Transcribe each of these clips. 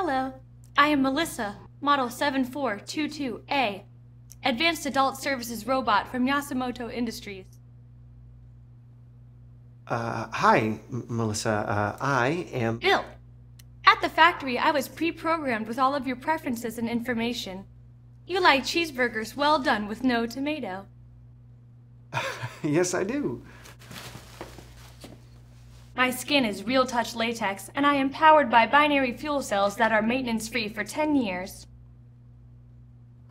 Hello. I am Melissa, Model 7422A, Advanced Adult Services Robot from Yasumoto Industries. Uh, hi, M- Melissa. Uh, I am. Bill, at the factory, I was pre programmed with all of your preferences and information. You like cheeseburgers well done with no tomato. yes, I do. My skin is real touch latex, and I am powered by binary fuel cells that are maintenance free for 10 years.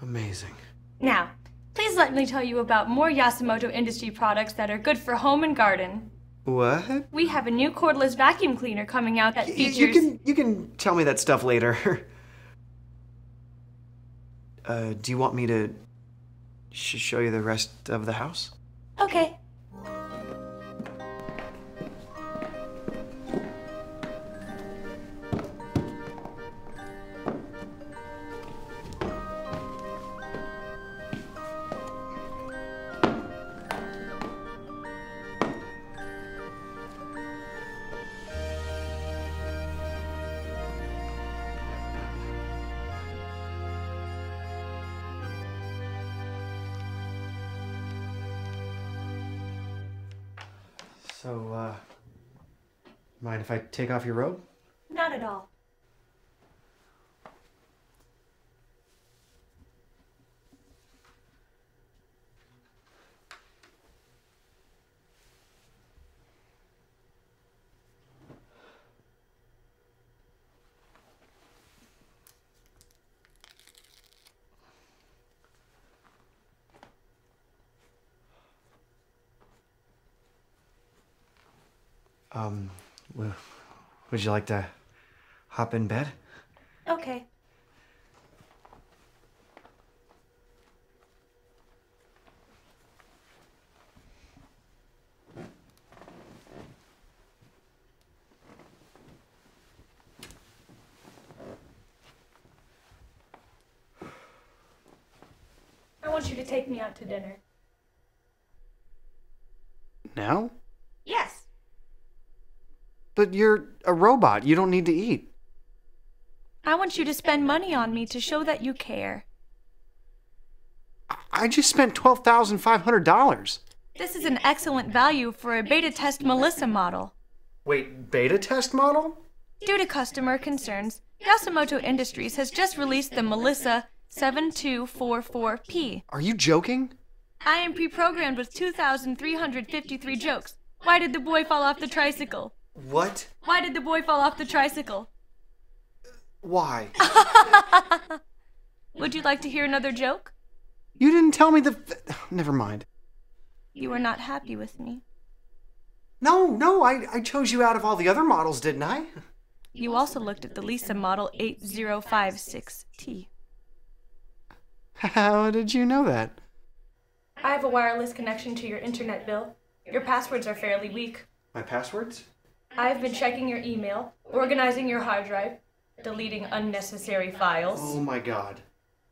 Amazing. Now, please let me tell you about more Yasumoto Industry products that are good for home and garden. What? We have a new cordless vacuum cleaner coming out that Y- features. You can you can tell me that stuff later. uh, do you want me to sh- show you the rest of the house? Okay. So, uh, mind if I take off your robe? Not at all. Um, would you like to hop in bed? Okay. I want you to take me out to dinner. Now? Yes. But you're a robot. You don't need to eat. I want you to spend money on me to show that you care. I- I just spent twelve thousand five hundred dollars. This is an excellent value for a beta test Melissa model. Wait, beta test model? Due to customer concerns, Yasumoto Industries has just released the Melissa 7244P. Are you joking? I am pre programmed with 2,353 jokes. Why did the boy fall off the tricycle? What? Why did the boy fall off the tricycle? Why? Would you like to hear another joke? you didn't tell me the. Never mind. You are not happy with me. No, no, I, I chose you out of all the other models, didn't I? You also looked at the Lisa model 8056T. How did you know that? I have a wireless connection to your internet bill. Your passwords are fairly weak. My passwords? I have been checking your email, organizing your hard drive, deleting unnecessary files. Oh my god.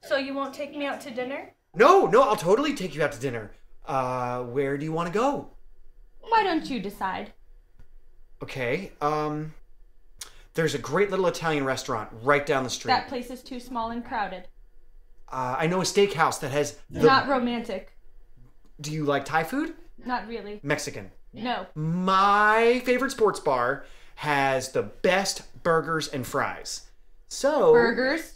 So you won't take me out to dinner? No, no, I'll totally take you out to dinner. Uh, where do you want to go? Why don't you decide? Okay, um, there's a great little Italian restaurant right down the street. That place is too small and crowded. Uh, I know a steakhouse that has the. Not romantic. Do you like Thai food? Not really. Mexican. No. My favorite sports bar has the best burgers and fries. So. Burgers?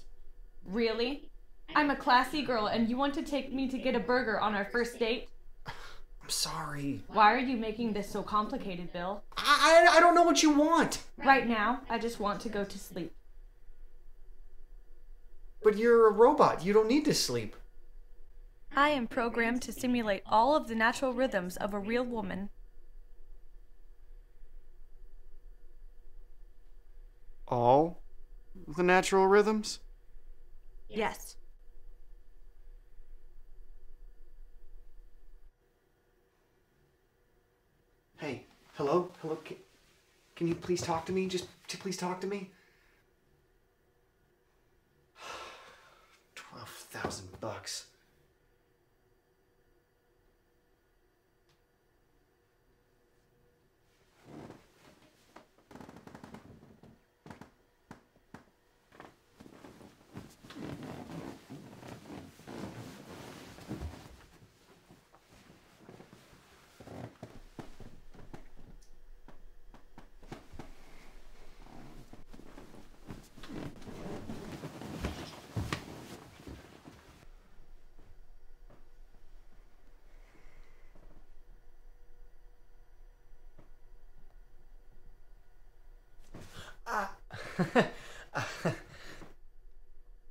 Really? I'm a classy girl and you want to take me to get a burger on our first date? I'm sorry. Why are you making this so complicated, Bill? I, I, I don't know what you want. Right now, I just want to go to sleep. But you're a robot. You don't need to sleep. I am programmed to simulate all of the natural rhythms of a real woman. All the natural rhythms? Yes. Hey, hello? Hello? Can, can you please talk to me? Just, just please talk to me? 12,000 bucks.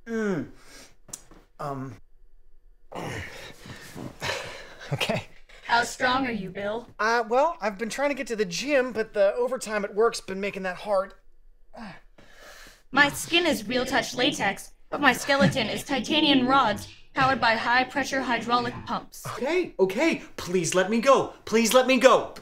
Mm. Um. okay. How strong are you, Bill? Uh, well, I've been trying to get to the gym, but the overtime at work's been making that hard. My skin is real touch latex, but my skeleton is titanium rods powered by high pressure hydraulic pumps. Okay, okay, please let me go. Please let me go.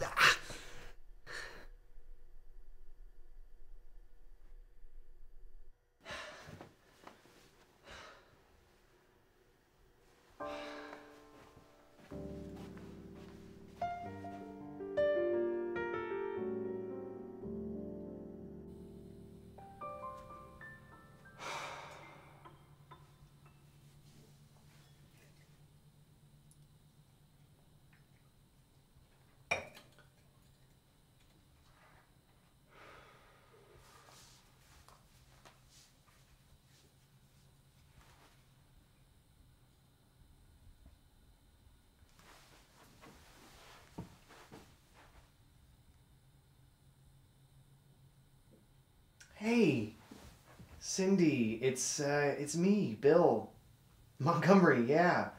Cindy, it's uh, it's me, Bill Montgomery. Yeah.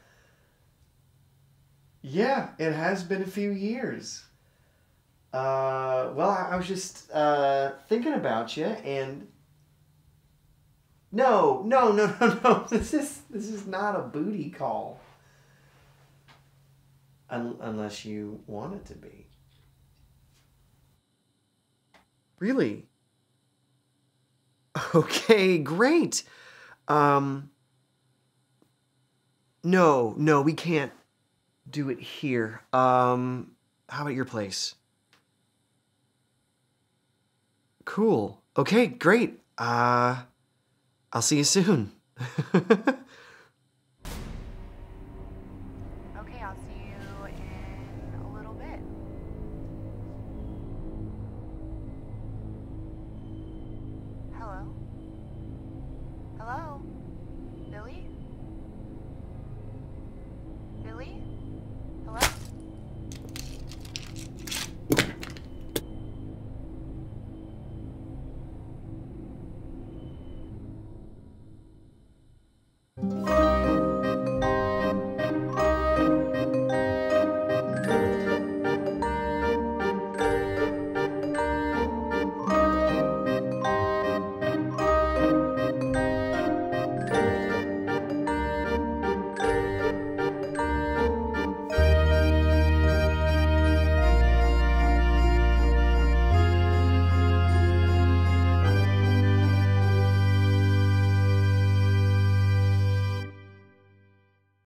Yeah, it has been a few years. Uh, well, I, I was just uh, thinking about you, and no, no, no, no, no. This is this is not a booty call. Un- unless you want it to be. Really? Okay, great. Um, no, no, we can't do it here. Um, how about your place? Cool. Okay, great. Uh, I'll see you soon. okay, I'll see you.